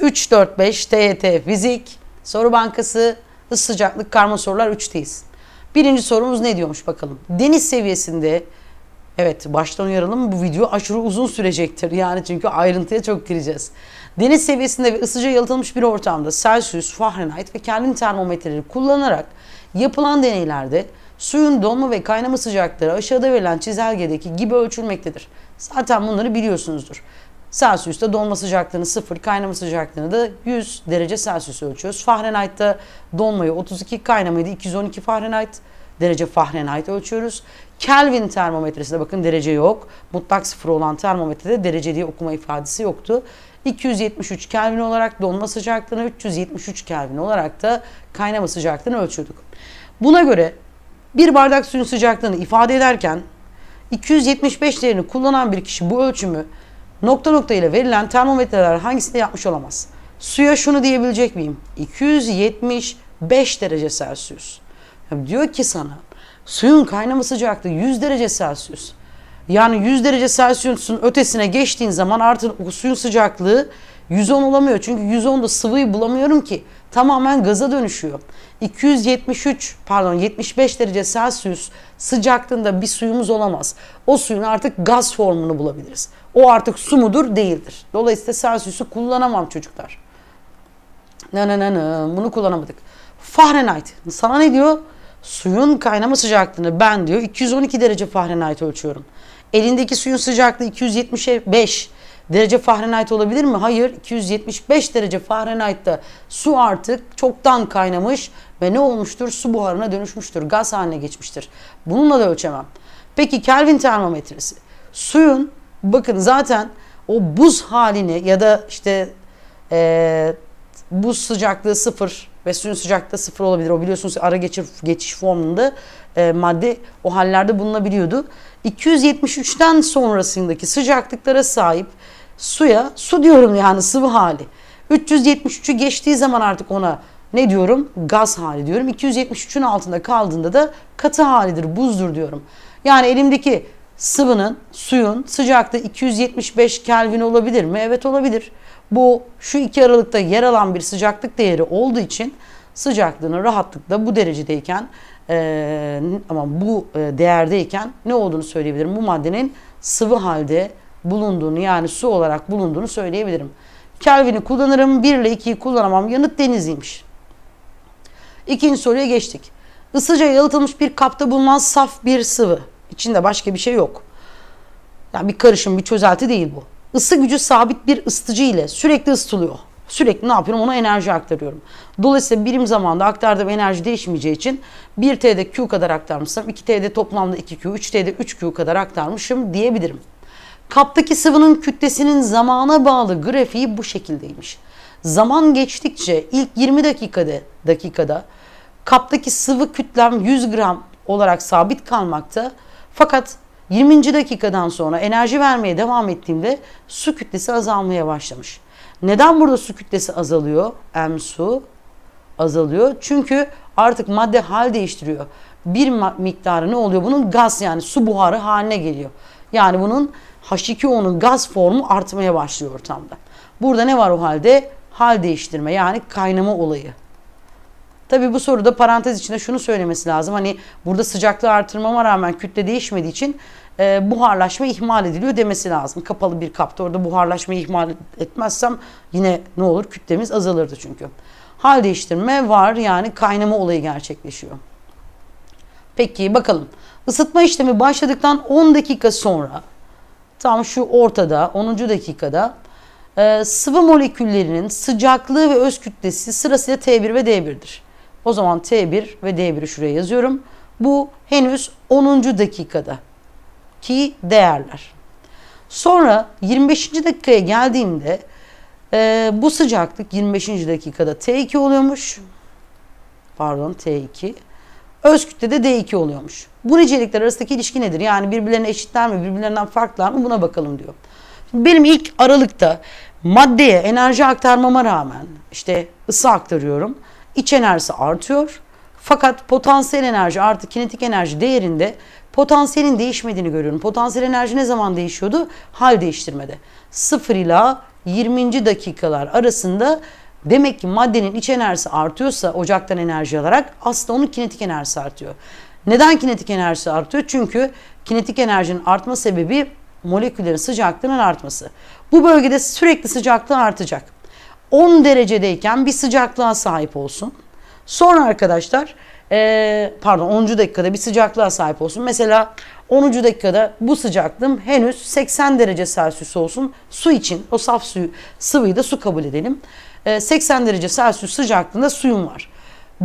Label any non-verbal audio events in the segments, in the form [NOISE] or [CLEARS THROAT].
3, 4, 5 TYT Fizik Soru Bankası Isı Sıcaklık Karma Sorular 3'teyiz. Birinci sorumuz ne diyormuş bakalım. Deniz seviyesinde Evet baştan uyaralım bu video aşırı uzun sürecektir. Yani çünkü ayrıntıya çok gireceğiz. Deniz seviyesinde ve ısıca yalıtılmış bir ortamda Celsius, Fahrenheit ve Kelvin termometreleri kullanarak yapılan deneylerde suyun donma ve kaynama sıcaklıkları aşağıda verilen çizelgedeki gibi ölçülmektedir. Zaten bunları biliyorsunuzdur. Celsius'ta donma sıcaklığını 0, kaynama sıcaklığını da 100 derece Celsius ölçüyoruz. Fahrenheit'ta donmayı 32, kaynamayı da 212 Fahrenheit derece Fahrenheit ölçüyoruz. Kelvin termometresinde bakın derece yok. Mutlak sıfır olan termometrede derece diye okuma ifadesi yoktu. 273 Kelvin olarak donma sıcaklığını, 373 Kelvin olarak da kaynama sıcaklığını ölçüyorduk. Buna göre bir bardak suyun sıcaklığını ifade ederken 275 değerini kullanan bir kişi bu ölçümü nokta nokta ile verilen termometreler hangisinde yapmış olamaz? Suya şunu diyebilecek miyim? 275 derece Celsius. Diyor ki sana suyun kaynama sıcaklığı 100 derece Celsius. Yani 100 derece Celsius'un ötesine geçtiğin zaman artık suyun sıcaklığı 110 olamıyor. Çünkü 110'da sıvıyı bulamıyorum ki. Tamamen gaza dönüşüyor. 273 pardon 75 derece Celsius sıcaklığında bir suyumuz olamaz. O suyun artık gaz formunu bulabiliriz. O artık su mudur değildir. Dolayısıyla Celsius'u kullanamam çocuklar. Ne ne ne ne bunu kullanamadık. Fahrenheit sana ne diyor? Suyun kaynama sıcaklığını ben diyor 212 derece Fahrenheit ölçüyorum. Elindeki suyun sıcaklığı 275 derece Fahrenheit olabilir mi? Hayır. 275 derece Fahrenheit'ta su artık çoktan kaynamış ve ne olmuştur? Su buharına dönüşmüştür. Gaz haline geçmiştir. Bununla da ölçemem. Peki Kelvin termometresi. Suyun bakın zaten o buz halini ya da işte e, buz sıcaklığı sıfır ve suyun sıcaklığı sıfır olabilir. O biliyorsunuz ara geçiş, geçiş formunda e, madde o hallerde bulunabiliyordu. 273'ten sonrasındaki sıcaklıklara sahip suya su diyorum yani sıvı hali. 373'ü geçtiği zaman artık ona ne diyorum? Gaz hali diyorum. 273'ün altında kaldığında da katı halidir, buzdur diyorum. Yani elimdeki sıvının, suyun sıcaklığı 275 Kelvin olabilir mi? Evet olabilir. Bu şu iki aralıkta yer alan bir sıcaklık değeri olduğu için sıcaklığını rahatlıkla bu derecedeyken e, ama bu e, değerdeyken ne olduğunu söyleyebilirim. Bu maddenin sıvı halde bulunduğunu yani su olarak bulunduğunu söyleyebilirim. Kelvin'i kullanırım. 1 ile 2'yi kullanamam. Yanıt deniziymiş. İkinci soruya geçtik. Isıca yalıtılmış bir kapta bulunan saf bir sıvı. İçinde başka bir şey yok. Yani bir karışım, bir çözelti değil bu. Isı gücü sabit bir ısıtıcı ile sürekli ısıtılıyor. Sürekli ne yapıyorum? Ona enerji aktarıyorum. Dolayısıyla birim zamanda aktardığım enerji değişmeyeceği için 1T'de Q kadar aktarmışsam 2T'de toplamda 2Q, 3T'de 3Q kadar aktarmışım diyebilirim. Kaptaki sıvının kütlesinin zamana bağlı grafiği bu şekildeymiş. Zaman geçtikçe ilk 20 dakikada, dakikada kaptaki sıvı kütlem 100 gram olarak sabit kalmakta. Fakat 20. dakikadan sonra enerji vermeye devam ettiğimde su kütlesi azalmaya başlamış. Neden burada su kütlesi azalıyor? M su azalıyor. Çünkü artık madde hal değiştiriyor. Bir miktarı ne oluyor? Bunun gaz yani su buharı haline geliyor. Yani bunun H2O'nun gaz formu artmaya başlıyor ortamda. Burada ne var o halde? Hal değiştirme yani kaynama olayı. Tabi bu soruda parantez içinde şunu söylemesi lazım. Hani burada sıcaklığı artırmama rağmen kütle değişmediği için e, buharlaşma ihmal ediliyor demesi lazım. Kapalı bir kapta orada buharlaşmayı ihmal etmezsem yine ne olur? Kütlemiz azalırdı çünkü. Hal değiştirme var yani kaynama olayı gerçekleşiyor. Peki bakalım. Isıtma işlemi başladıktan 10 dakika sonra tam şu ortada 10. dakikada e, sıvı moleküllerinin sıcaklığı ve öz kütlesi sırasıyla T1 ve D1'dir. O zaman T1 ve D1'i şuraya yazıyorum. Bu henüz 10. dakikada ki değerler. Sonra 25. dakikaya geldiğimde e, bu sıcaklık 25. dakikada T2 oluyormuş. Pardon T2. Öz kütle de D2 oluyormuş. Bu nicelikler arasındaki ilişki nedir? Yani birbirlerine eşitler mi, birbirlerinden farklılar mı? Buna bakalım diyor. Benim ilk aralıkta maddeye enerji aktarmama rağmen işte ısı aktarıyorum. İç enerjisi artıyor. Fakat potansiyel enerji artı kinetik enerji değerinde potansiyelin değişmediğini görüyorum. Potansiyel enerji ne zaman değişiyordu? Hal değiştirmede. 0 ila 20. dakikalar arasında demek ki maddenin iç enerjisi artıyorsa ocaktan enerji alarak aslında onun kinetik enerjisi artıyor. Neden kinetik enerjisi artıyor? Çünkü kinetik enerjinin artma sebebi moleküllerin sıcaklığının artması. Bu bölgede sürekli sıcaklığı artacak. 10 derecedeyken bir sıcaklığa sahip olsun. Sonra arkadaşlar ee, pardon 10. dakikada bir sıcaklığa sahip olsun. Mesela 10. dakikada bu sıcaklığım henüz 80 derece Celsius olsun. Su için o saf suyu sıvıyı da su kabul edelim. Ee, 80 derece Celsius sıcaklığında suyum var.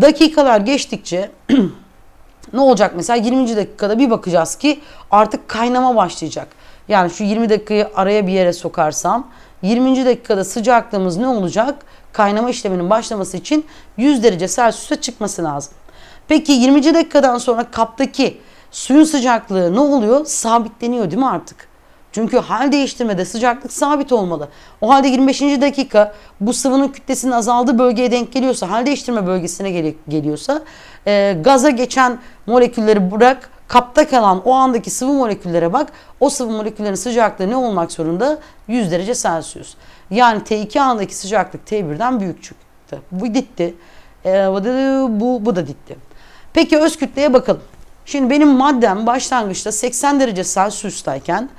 Dakikalar geçtikçe [CLEARS THROAT] ne olacak mesela 20. dakikada bir bakacağız ki artık kaynama başlayacak. Yani şu 20 dakikayı araya bir yere sokarsam 20. dakikada sıcaklığımız ne olacak? Kaynama işleminin başlaması için 100 derece Celsius'a çıkması lazım. Peki 20. dakikadan sonra kaptaki suyun sıcaklığı ne oluyor? Sabitleniyor değil mi artık? Çünkü hal değiştirmede sıcaklık sabit olmalı. O halde 25. dakika bu sıvının kütlesinin azaldığı bölgeye denk geliyorsa, hal değiştirme bölgesine gel geliyorsa e, gaza geçen molekülleri bırak, kapta kalan o andaki sıvı moleküllere bak. O sıvı moleküllerin sıcaklığı ne olmak zorunda? 100 derece Celsius. Yani T2 andaki sıcaklık T1'den büyük çıktı. Bu ditti. E, bu, bu da ditti. Peki öz kütleye bakalım. Şimdi benim maddem başlangıçta 80 derece Celsius'tayken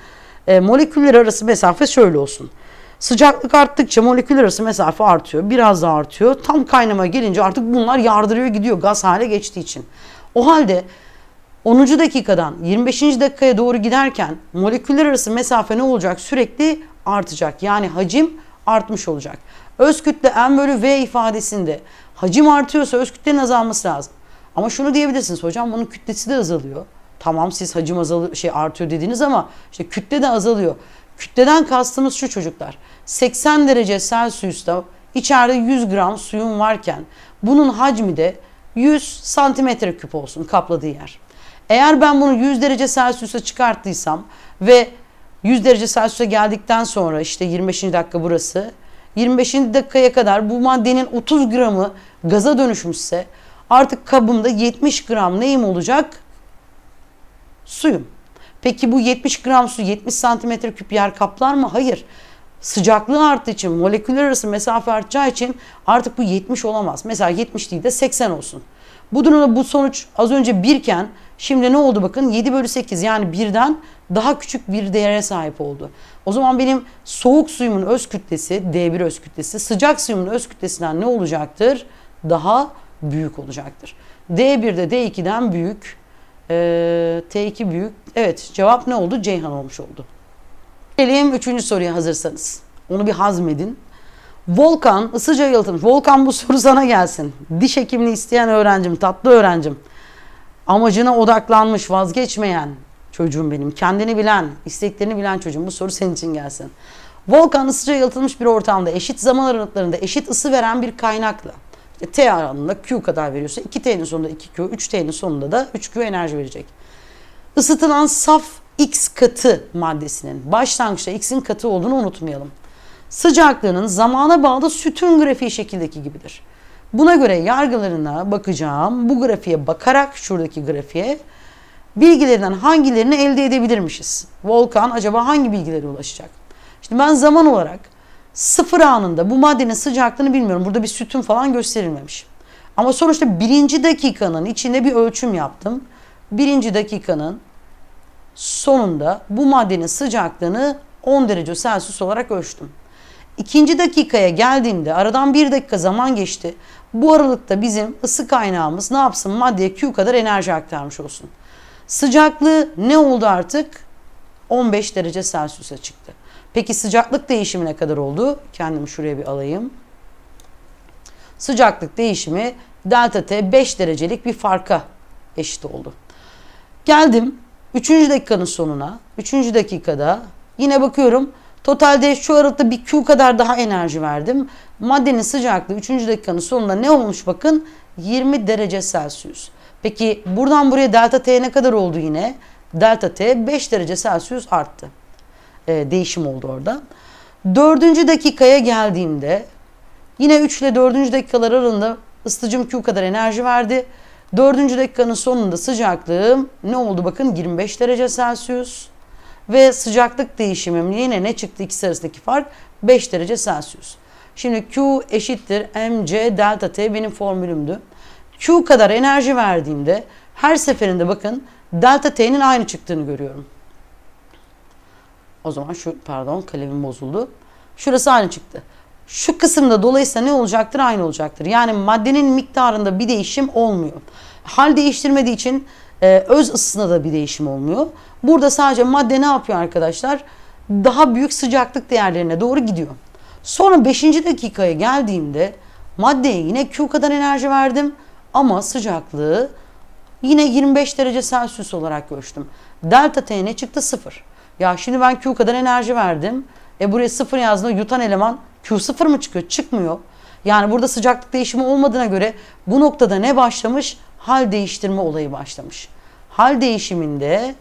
e, moleküller arası mesafe şöyle olsun. Sıcaklık arttıkça moleküller arası mesafe artıyor. Biraz daha artıyor. Tam kaynama gelince artık bunlar yardırıyor gidiyor gaz hale geçtiği için. O halde 10. dakikadan 25. dakikaya doğru giderken moleküller arası mesafe ne olacak? Sürekli artacak. Yani hacim artmış olacak. Öz kütle M bölü V ifadesinde hacim artıyorsa öz kütlenin azalması lazım. Ama şunu diyebilirsiniz hocam bunun kütlesi de azalıyor. Tamam siz hacim azalıyor, şey artıyor dediniz ama işte kütle de azalıyor. Kütleden kastımız şu çocuklar. 80 derece Celsius'ta içeride 100 gram suyun varken bunun hacmi de 100 santimetre küp olsun kapladığı yer. Eğer ben bunu 100 derece Celsius'a çıkarttıysam ve 100 derece Celsius'a geldikten sonra işte 25. dakika burası 25. dakikaya kadar bu maddenin 30 gramı gaza dönüşmüşse artık kabımda 70 gram neyim olacak? Suyum. Peki bu 70 gram su 70 santimetre küp yer kaplar mı? Hayır. Sıcaklığı arttığı için moleküller arası mesafe artacağı için artık bu 70 olamaz. Mesela 70 değil de 80 olsun. Bu durumda bu sonuç az önce 1 iken şimdi ne oldu bakın 7 bölü 8 yani birden daha küçük bir değere sahip oldu. O zaman benim soğuk suyumun öz kütlesi D1 öz kütlesi sıcak suyumun öz kütlesinden ne olacaktır? Daha büyük olacaktır. D1'de D2'den büyük. E, T2 büyük. Evet cevap ne oldu? Ceyhan olmuş oldu. Gelelim üçüncü soruya hazırsanız. Onu bir hazmedin. Volkan ısıca yalıtım. Volkan bu soru sana gelsin. Diş hekimliği isteyen öğrencim, tatlı öğrencim. Amacına odaklanmış, vazgeçmeyen çocuğum benim. Kendini bilen, isteklerini bilen çocuğum. Bu soru senin için gelsin. Volkan ısıca yalıtılmış bir ortamda eşit zaman aralıklarında eşit ısı veren bir kaynakla T alanında Q kadar veriyorsa 2T'nin sonunda 2Q, 3T'nin sonunda da 3Q enerji verecek. Isıtılan saf X katı maddesinin başlangıçta X'in katı olduğunu unutmayalım. Sıcaklığının zamana bağlı sütun grafiği şekildeki gibidir. Buna göre yargılarına bakacağım. Bu grafiğe bakarak şuradaki grafiğe bilgilerinden hangilerini elde edebilirmişiz? Volkan acaba hangi bilgilere ulaşacak? Şimdi ben zaman olarak sıfır anında bu maddenin sıcaklığını bilmiyorum. Burada bir sütun falan gösterilmemiş. Ama sonuçta birinci dakikanın içinde bir ölçüm yaptım. Birinci dakikanın sonunda bu maddenin sıcaklığını 10 derece Celsius olarak ölçtüm. İkinci dakikaya geldiğimde aradan bir dakika zaman geçti. Bu aralıkta bizim ısı kaynağımız ne yapsın maddeye Q kadar enerji aktarmış olsun. Sıcaklığı ne oldu artık? 15 derece Celsius'a çıktı. Peki sıcaklık değişimi ne kadar oldu? Kendimi şuraya bir alayım. Sıcaklık değişimi delta T 5 derecelik bir farka eşit oldu. Geldim 3. dakikanın sonuna. 3. dakikada yine bakıyorum totalde şu aralıkta bir Q kadar daha enerji verdim. Maddenin sıcaklığı 3. dakikanın sonunda ne olmuş bakın 20 derece Celsius. Peki buradan buraya delta T ne kadar oldu yine? Delta T 5 derece Celsius arttı e, değişim oldu orada. Dördüncü dakikaya geldiğimde yine 3 ile dördüncü dakikalar arasında ısıtıcım Q kadar enerji verdi. Dördüncü dakikanın sonunda sıcaklığım ne oldu bakın 25 derece Celsius ve sıcaklık değişimim yine ne çıktı ikisi arasındaki fark 5 derece Celsius. Şimdi Q eşittir mc delta T benim formülümdü. Q kadar enerji verdiğimde her seferinde bakın delta T'nin aynı çıktığını görüyorum. O zaman şu pardon kalemim bozuldu. Şurası aynı çıktı. Şu kısımda dolayısıyla ne olacaktır? Aynı olacaktır. Yani maddenin miktarında bir değişim olmuyor. Hal değiştirmediği için e, öz ısısında da bir değişim olmuyor. Burada sadece madde ne yapıyor arkadaşlar? Daha büyük sıcaklık değerlerine doğru gidiyor. Sonra 5. dakikaya geldiğimde maddeye yine Q kadar enerji verdim ama sıcaklığı yine 25 derece Celsius olarak ölçtüm. Delta T ne çıktı? 0. Ya şimdi ben Q kadar enerji verdim. E buraya 0 yazdığında yutan eleman Q 0 mı çıkıyor? Çıkmıyor. Yani burada sıcaklık değişimi olmadığına göre bu noktada ne başlamış? Hal değiştirme olayı başlamış. Hal değişiminde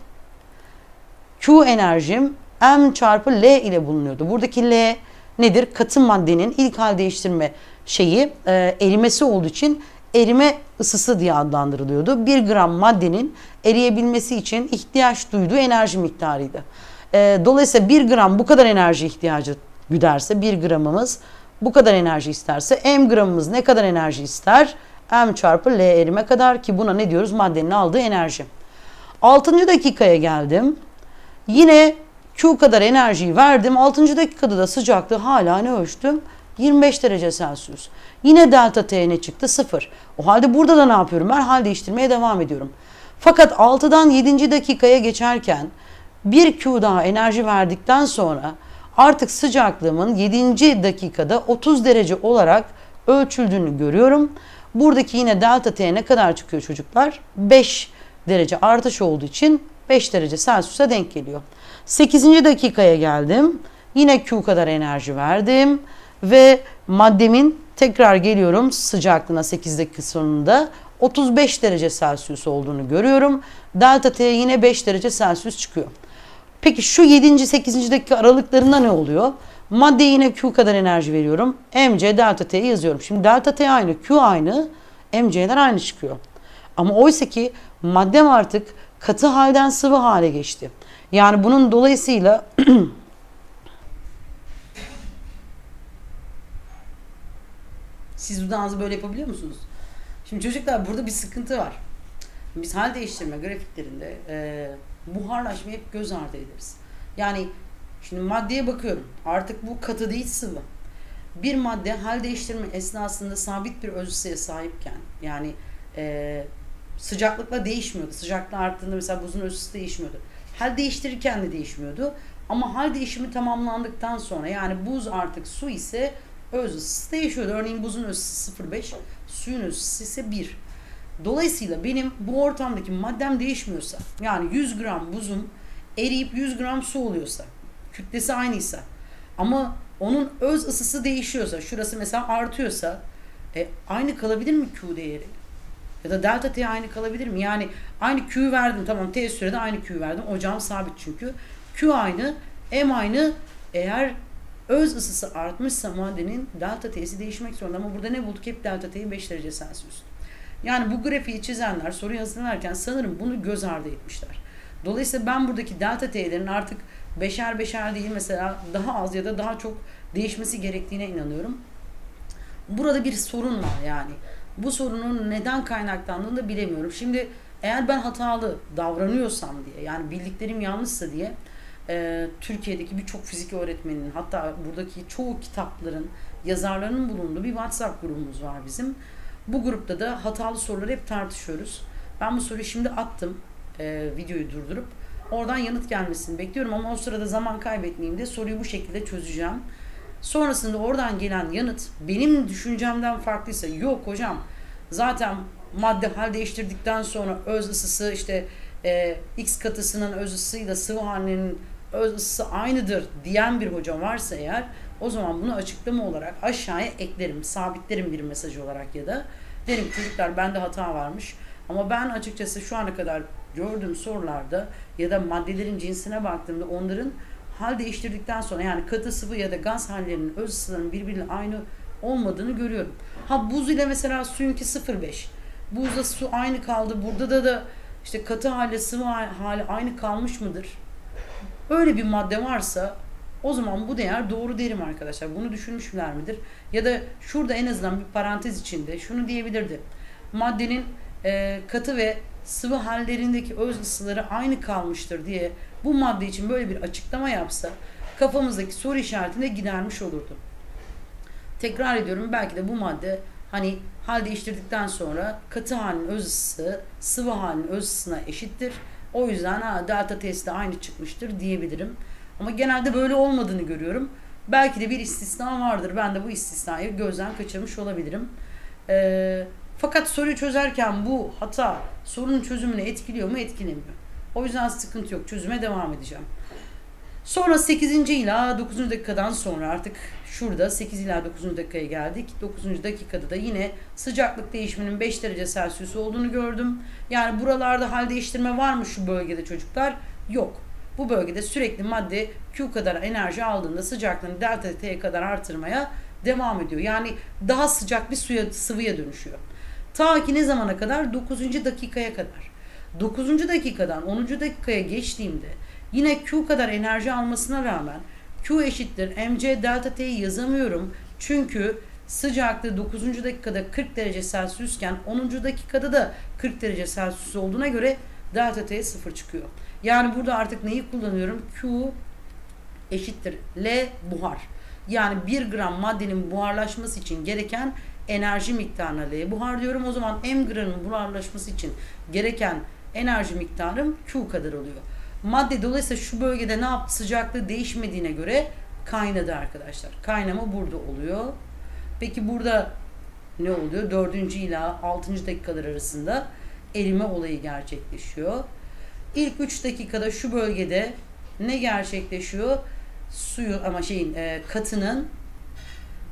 Q enerjim M çarpı L ile bulunuyordu. Buradaki L nedir? Katı maddenin ilk hal değiştirme şeyi e, erimesi olduğu için erime ısısı diye adlandırılıyordu. 1 gram maddenin eriyebilmesi için ihtiyaç duyduğu enerji miktarıydı. E, dolayısıyla 1 gram bu kadar enerji ihtiyacı güderse 1 gramımız bu kadar enerji isterse m gramımız ne kadar enerji ister? m çarpı l erime kadar ki buna ne diyoruz? Maddenin aldığı enerji. 6. dakikaya geldim. Yine Q kadar enerjiyi verdim. 6. dakikada da sıcaklığı hala ne ölçtüm? 25 derece Celsius. Yine delta T ne çıktı? 0. O halde burada da ne yapıyorum? Ben hal değiştirmeye devam ediyorum. Fakat 6'dan 7. dakikaya geçerken bir Q daha enerji verdikten sonra artık sıcaklığımın 7. dakikada 30 derece olarak ölçüldüğünü görüyorum. Buradaki yine delta T ne kadar çıkıyor çocuklar? 5 derece artış olduğu için 5 derece Celsius'a denk geliyor. 8. dakikaya geldim. Yine Q kadar enerji verdim. Ve maddemin tekrar geliyorum sıcaklığına 8 dakika sonunda 35 derece Celsius olduğunu görüyorum. Delta T yine 5 derece Celsius çıkıyor. Peki şu 7. 8. dakika aralıklarında ne oluyor? Madde yine Q kadar enerji veriyorum. MC delta T yazıyorum. Şimdi delta T aynı, Q aynı, MC'ler aynı çıkıyor. Ama oysa ki maddem artık katı halden sıvı hale geçti. Yani bunun dolayısıyla [CLEARS THROAT] Siz dudağınızı böyle yapabiliyor musunuz? Şimdi çocuklar burada bir sıkıntı var. Biz hal değiştirme grafiklerinde e, buharlaşmayı hep göz ardı ederiz. Yani şimdi maddeye bakıyorum. Artık bu katı değil sıvı. Bir madde hal değiştirme esnasında sabit bir öz sahipken yani e, sıcaklıkla değişmiyordu. Sıcaklık arttığında mesela buzun ısısı değişmiyordu. Hal değiştirirken de değişmiyordu. Ama hal değişimi tamamlandıktan sonra yani buz artık su ise öz ısısı değişiyordu. Örneğin buzun ısısı 0,5, suyun ısısı ise 1. Dolayısıyla benim bu ortamdaki maddem değişmiyorsa yani 100 gram buzum eriyip 100 gram su oluyorsa kütlesi aynıysa ama onun öz ısısı değişiyorsa şurası mesela artıyorsa e, aynı kalabilir mi Q değeri? Ya da delta T aynı kalabilir mi? Yani aynı Q verdim tamam T sürede aynı Q verdim. Ocağım sabit çünkü. Q aynı, M aynı. Eğer öz ısısı artmışsa maddenin delta T'si değişmek zorunda. Ama burada ne bulduk? Hep delta T'yi 5 derece Celsius. Yani bu grafiği çizenler soruyu hazırlarken sanırım bunu göz ardı etmişler. Dolayısıyla ben buradaki delta T'lerin artık beşer beşer değil mesela daha az ya da daha çok değişmesi gerektiğine inanıyorum. Burada bir sorun var yani. Bu sorunun neden kaynaklandığını da bilemiyorum. Şimdi eğer ben hatalı davranıyorsam diye yani bildiklerim yanlışsa diye e, Türkiye'deki birçok fizik öğretmeninin hatta buradaki çoğu kitapların yazarlarının bulunduğu bir WhatsApp grubumuz var bizim. Bu grupta da hatalı soruları hep tartışıyoruz. Ben bu soruyu şimdi attım e, videoyu durdurup oradan yanıt gelmesini bekliyorum ama o sırada zaman kaybetmeyeyim de soruyu bu şekilde çözeceğim. Sonrasında oradan gelen yanıt benim düşüncemden farklıysa yok hocam zaten madde hal değiştirdikten sonra öz ısısı işte e, X katısının öz ısısıyla sıvı halinin öz ısısı aynıdır diyen bir hoca varsa eğer o zaman bunu açıklama olarak aşağıya eklerim, sabitlerim bir mesaj olarak ya da derim çocuklar bende hata varmış. Ama ben açıkçası şu ana kadar gördüğüm sorularda ya da maddelerin cinsine baktığımda onların hal değiştirdikten sonra yani katı sıvı ya da gaz hallerinin öz ısılarının birbiriyle aynı olmadığını görüyorum. Ha buz ile mesela suyunki 0,5. Buzda su aynı kaldı. Burada da da işte katı hali sıvı hali aynı kalmış mıdır? Öyle bir madde varsa O zaman bu değer doğru derim arkadaşlar. Bunu düşünmüşler midir? Ya da şurada en azından bir parantez içinde şunu diyebilirdi. Maddenin e, katı ve sıvı hallerindeki öz ısıları aynı kalmıştır diye bu madde için böyle bir açıklama yapsa kafamızdaki soru işaretini gidermiş olurdu. Tekrar ediyorum belki de bu madde hani hal değiştirdikten sonra katı halin öz ısısı sıvı halin öz ısısına eşittir. O yüzden ha, delta testi aynı çıkmıştır diyebilirim. Ama genelde böyle olmadığını görüyorum. Belki de bir istisna vardır. Ben de bu istisnayı gözden kaçırmış olabilirim. Ee, fakat soruyu çözerken bu hata sorunun çözümünü etkiliyor mu? Etkilemiyor. O yüzden sıkıntı yok. Çözüme devam edeceğim. Sonra 8. ila 9. dakikadan sonra artık şurada 8 ila 9. dakikaya geldik. 9. dakikada da yine sıcaklık değişiminin 5 derece Celsius olduğunu gördüm. Yani buralarda hal değiştirme var mı şu bölgede çocuklar? Yok. Bu bölgede sürekli madde Q kadar enerji aldığında sıcaklığını delta T'ye kadar artırmaya devam ediyor. Yani daha sıcak bir suya sıvıya dönüşüyor. Ta ki ne zamana kadar? 9. dakikaya kadar. 9. dakikadan 10. dakikaya geçtiğimde yine Q kadar enerji almasına rağmen Q eşittir mc delta T'yi yazamıyorum. Çünkü sıcaklığı 9. dakikada 40 derece Celsius'ken 10. dakikada da 40 derece Celsius olduğuna göre delta T sıfır çıkıyor. Yani burada artık neyi kullanıyorum? Q eşittir L buhar. Yani 1 gram maddenin buharlaşması için gereken enerji miktarına L buhar diyorum. O zaman M gramın buharlaşması için gereken enerji miktarım Q kadar oluyor. Madde dolayısıyla şu bölgede ne yaptı? Sıcaklığı değişmediğine göre kaynadı arkadaşlar. Kaynama burada oluyor. Peki burada ne oluyor? 4. ila 6. dakikalar arasında erime olayı gerçekleşiyor. İlk 3 dakikada şu bölgede ne gerçekleşiyor? Suyu ama şeyin e, katının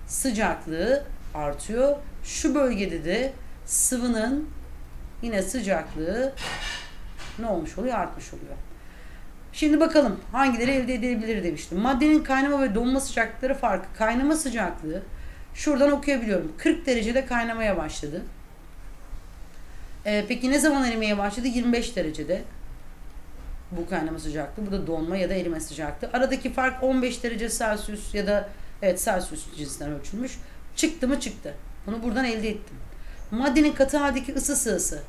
sıcaklığı artıyor. Şu bölgede de sıvının yine sıcaklığı ne olmuş oluyor? Artmış oluyor. Şimdi bakalım hangileri elde edilebilir demiştim. Maddenin kaynama ve donma sıcaklıkları farkı. Kaynama sıcaklığı şuradan okuyabiliyorum. 40 derecede kaynamaya başladı. Ee, peki ne zaman erimeye başladı? 25 derecede. Bu kaynama sıcaklığı. Bu da donma ya da erime sıcaklığı. Aradaki fark 15 derece Celsius ya da evet Celsius cinsinden ölçülmüş. Çıktı mı çıktı. Bunu buradan elde ettim. Maddenin katı haldeki ısı sığısı.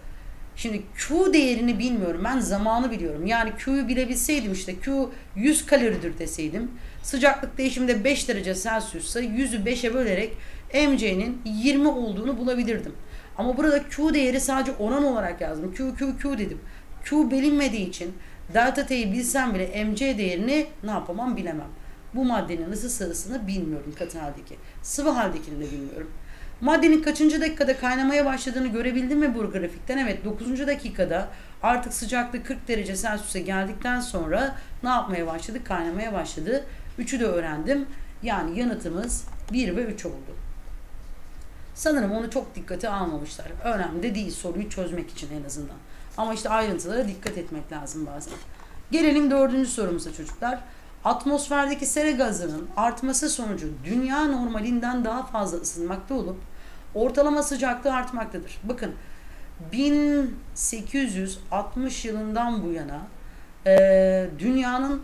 Şimdi Q değerini bilmiyorum. Ben zamanı biliyorum. Yani Q'yu bilebilseydim işte Q 100 kaloridir deseydim. Sıcaklık değişiminde 5 derece Celsius ise 100'ü 5'e bölerek MC'nin 20 olduğunu bulabilirdim. Ama burada Q değeri sadece oran olarak yazdım. Q, Q, Q dedim. Q bilinmediği için delta T'yi bilsem bile MC değerini ne yapamam bilemem. Bu maddenin ısı sırasını bilmiyorum katı haldeki. Sıvı haldekini de bilmiyorum. Maddenin kaçıncı dakikada kaynamaya başladığını görebildim mi bu grafikten? Evet 9. dakikada artık sıcaklık 40 derece Celsius'a geldikten sonra ne yapmaya başladı? Kaynamaya başladı. 3'ü de öğrendim. Yani yanıtımız 1 ve 3 oldu. Sanırım onu çok dikkate almamışlar. Önemli de değil soruyu çözmek için en azından. Ama işte ayrıntılara dikkat etmek lazım bazen. Gelelim dördüncü sorumuza çocuklar. Atmosferdeki sera gazının artması sonucu dünya normalinden daha fazla ısınmakta olup ortalama sıcaklığı artmaktadır. Bakın 1860 yılından bu yana e, dünyanın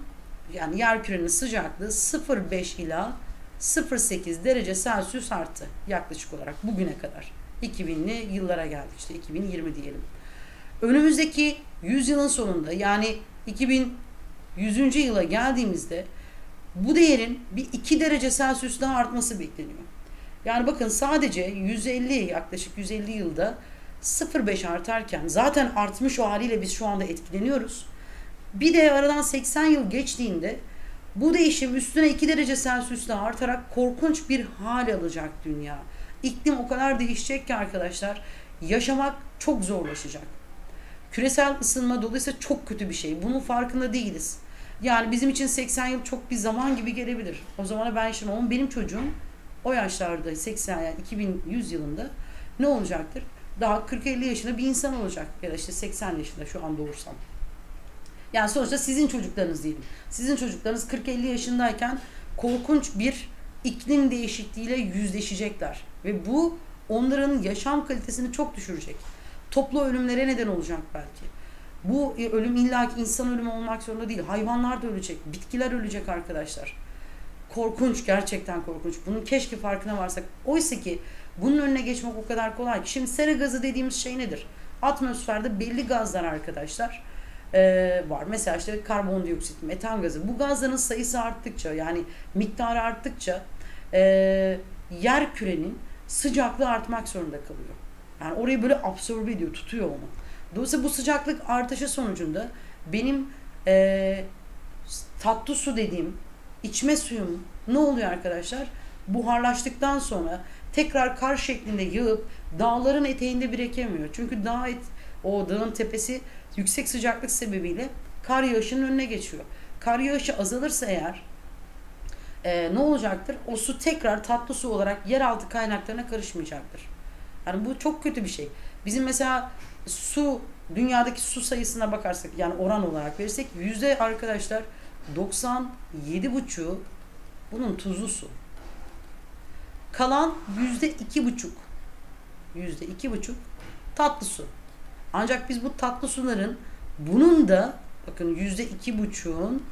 yani yer kürenin sıcaklığı 0,5 ila 0,8 derece Celsius arttı yaklaşık olarak bugüne kadar. 2000'li yıllara geldik işte 2020 diyelim. Önümüzdeki 100 yılın sonunda yani 2100. yıla geldiğimizde bu değerin bir 2 derece Celsius daha artması bekleniyor. Yani bakın sadece 150 yaklaşık 150 yılda 0.5 artarken zaten artmış o haliyle biz şu anda etkileniyoruz. Bir de aradan 80 yıl geçtiğinde bu değişim üstüne 2 derece Celsius daha artarak korkunç bir hal alacak dünya. İklim o kadar değişecek ki arkadaşlar yaşamak çok zorlaşacak. Küresel ısınma dolayısıyla çok kötü bir şey. Bunun farkında değiliz. Yani bizim için 80 yıl çok bir zaman gibi gelebilir. O zamana ben şimdi ama benim çocuğum o yaşlarda 80 yani 2100 yılında ne olacaktır? Daha 40-50 yaşında bir insan olacak ya da işte 80 yaşında şu an doğursam. Yani sonuçta sizin çocuklarınız diyelim. Sizin çocuklarınız 40-50 yaşındayken korkunç bir iklim değişikliğiyle yüzleşecekler. Ve bu onların yaşam kalitesini çok düşürecek. Toplu ölümlere neden olacak belki. Bu ölüm illaki insan ölümü olmak zorunda değil. Hayvanlar da ölecek, bitkiler ölecek arkadaşlar. Korkunç, gerçekten korkunç. Bunun keşke farkına varsak. Oysa ki bunun önüne geçmek o kadar kolay ki. Şimdi sera gazı dediğimiz şey nedir? Atmosferde belli gazlar arkadaşlar e, var. Mesela işte karbondioksit, metan gazı. Bu gazların sayısı arttıkça yani miktarı arttıkça e, yer kürenin sıcaklığı artmak zorunda kalıyor. Yani orayı böyle absorbe ediyor, tutuyor onu. Dolayısıyla bu sıcaklık artışı sonucunda benim e, tatlı su dediğim içme suyum ne oluyor arkadaşlar? Buharlaştıktan sonra tekrar kar şeklinde yığıp dağların eteğinde birikemiyor. Çünkü dağ et, o dağın tepesi yüksek sıcaklık sebebiyle kar yağışının önüne geçiyor. Kar yağışı azalırsa eğer e, ne olacaktır? O su tekrar tatlı su olarak yeraltı kaynaklarına karışmayacaktır. Yani bu çok kötü bir şey. Bizim mesela su dünyadaki su sayısına bakarsak yani oran olarak verirsek yüzde arkadaşlar 97,5 bunun tuzlu su. Kalan yüzde iki buçuk yüzde iki buçuk tatlı su. Ancak biz bu tatlı suların bunun da bakın yüzde iki buçuğun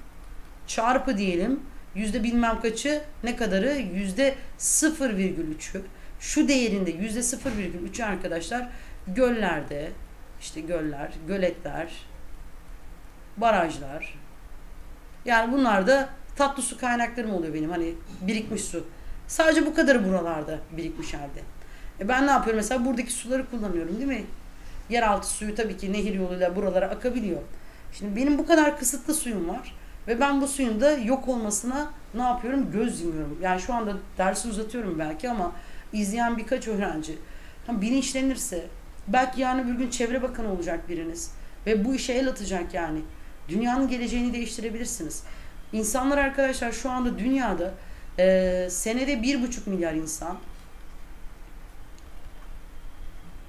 çarpı diyelim yüzde bilmem kaçı ne kadarı yüzde 0,3'ü şu değerinde yüzde 0,3'ü arkadaşlar göllerde işte göller, göletler, barajlar yani bunlar da tatlı su kaynaklarım oluyor benim hani birikmiş su. Sadece bu kadarı buralarda birikmiş halde. E ben ne yapıyorum mesela buradaki suları kullanıyorum değil mi? Yeraltı suyu tabii ki nehir yoluyla buralara akabiliyor. Şimdi benim bu kadar kısıtlı suyum var ve ben bu suyun da yok olmasına ne yapıyorum? Göz yumuyorum. Yani şu anda dersi uzatıyorum belki ama izleyen birkaç öğrenci bilinçlenirse belki yani bir gün çevre bakanı olacak biriniz ve bu işe el atacak yani. Dünyanın geleceğini değiştirebilirsiniz. İnsanlar arkadaşlar şu anda dünyada e, senede bir buçuk milyar insan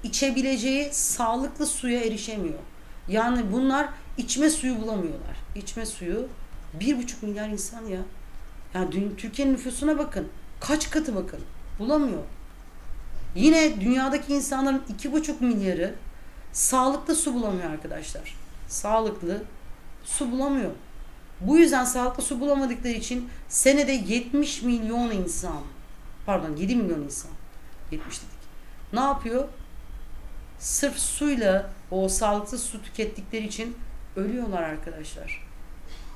içebileceği sağlıklı suya erişemiyor. Yani bunlar içme suyu bulamıyorlar. İçme suyu bir buçuk milyar insan ya. Yani Türkiye'nin nüfusuna bakın. Kaç katı bakın. Bulamıyor. Yine dünyadaki insanların iki buçuk milyarı sağlıklı su bulamıyor arkadaşlar. Sağlıklı su bulamıyor. Bu yüzden sağlıklı su bulamadıkları için senede 70 milyon insan pardon 7 milyon insan 70 dedik. Ne yapıyor? Sırf suyla o sağlıksız su tükettikleri için ölüyorlar arkadaşlar.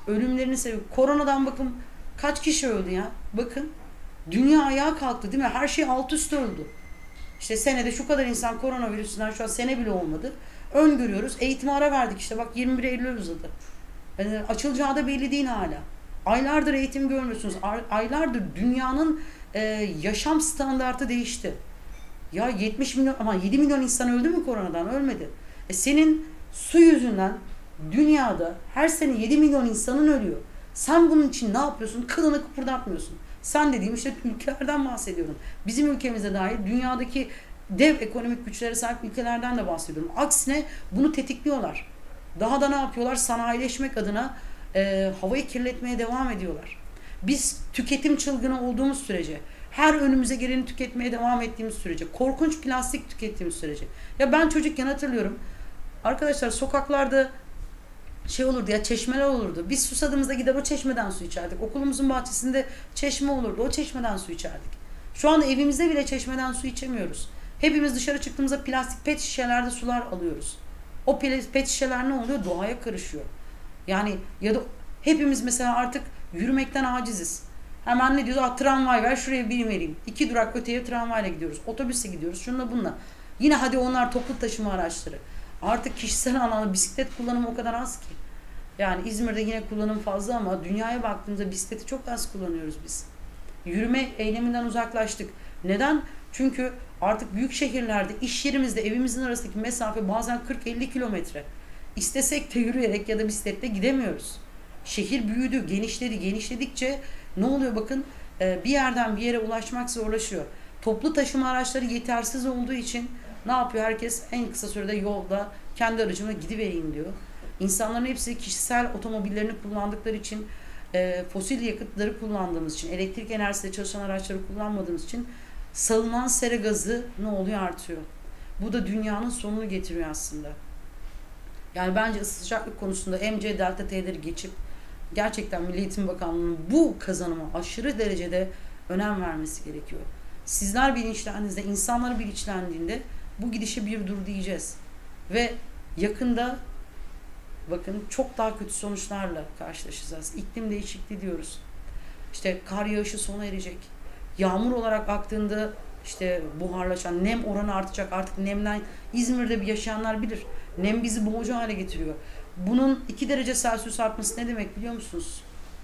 Ölümlerini seviyor. Koronadan bakın kaç kişi öldü ya? Bakın dünya ayağa kalktı değil mi? Her şey alt üst öldü. İşte senede şu kadar insan koronavirüsünden şu an sene bile olmadı. Öngörüyoruz. Eğitime ara verdik işte bak 21 Eylül uzadı. Yani açılacağı da belli değil hala. Aylardır eğitim görmüyorsunuz. Aylardır dünyanın e, yaşam standartı değişti. Ya 70 milyon ama 7 milyon insan öldü mü koronadan? Ölmedi. E senin su yüzünden dünyada her sene 7 milyon insanın ölüyor. Sen bunun için ne yapıyorsun? Kılını kıpırdatmıyorsun. Sen dediğim işte ülkelerden bahsediyorum. Bizim ülkemize dair dünyadaki dev ekonomik güçlere sahip ülkelerden de bahsediyorum. Aksine bunu tetikliyorlar. Daha da ne yapıyorlar? Sanayileşmek adına e, havayı kirletmeye devam ediyorlar. Biz tüketim çılgını olduğumuz sürece, her önümüze geleni tüketmeye devam ettiğimiz sürece, korkunç plastik tükettiğimiz sürece. Ya ben çocukken hatırlıyorum. Arkadaşlar sokaklarda şey olurdu ya çeşmeler olurdu. Biz susadığımızda gider o çeşmeden su içerdik. Okulumuzun bahçesinde çeşme olurdu. O çeşmeden su içerdik. Şu anda evimizde bile çeşmeden su içemiyoruz. Hepimiz dışarı çıktığımızda plastik pet şişelerde sular alıyoruz. O pet şişeler ne oluyor? Doğaya karışıyor. Yani ya da hepimiz mesela artık yürümekten aciziz. Hemen ne diyoruz? Ah, tramvay ver şuraya bir vereyim. İki durak öteye tramvayla gidiyoruz. Otobüse gidiyoruz. Şununla bununla. Yine hadi onlar toplu taşıma araçları. Artık kişisel anlamda bisiklet kullanımı o kadar az ki. Yani İzmir'de yine kullanım fazla ama dünyaya baktığımızda bisikleti çok az kullanıyoruz biz. Yürüme eyleminden uzaklaştık. Neden? Çünkü artık büyük şehirlerde iş yerimizde evimizin arasındaki mesafe bazen 40-50 kilometre. İstesek de yürüyerek ya da bisikletle gidemiyoruz. Şehir büyüdü, genişledi. Genişledikçe ne oluyor bakın e, bir yerden bir yere ulaşmak zorlaşıyor. Toplu taşıma araçları yetersiz olduğu için ne yapıyor herkes? En kısa sürede yolda kendi aracımla gidivereyim diyor. İnsanların hepsi kişisel otomobillerini kullandıkları için e, fosil yakıtları kullandığımız için, elektrik enerjisiyle çalışan araçları kullanmadığımız için salınan sera gazı ne oluyor artıyor. Bu da dünyanın sonunu getiriyor aslında. Yani bence sıcaklık konusunda MC delta T'leri geçip gerçekten Milli Eğitim Bakanlığı'nın bu kazanıma aşırı derecede önem vermesi gerekiyor. Sizler bilinçlendiğinizde, insanlar bilinçlendiğinde bu gidişe bir dur diyeceğiz. Ve yakında bakın çok daha kötü sonuçlarla karşılaşacağız. İklim değişikliği diyoruz. İşte kar yağışı sona erecek. Yağmur olarak aktığında işte buharlaşan nem oranı artacak. Artık nemden İzmir'de bir yaşayanlar bilir. Nem bizi boğucu hale getiriyor. Bunun 2 derece Celsius artması ne demek biliyor musunuz?